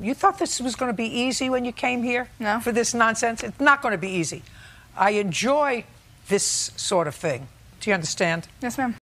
You thought this was going to be easy when you came here? No. For this nonsense? It's not going to be easy. I enjoy this sort of thing. Do you understand? Yes, ma'am.